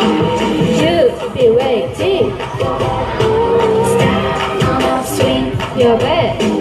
You be waiting. Swing your bed.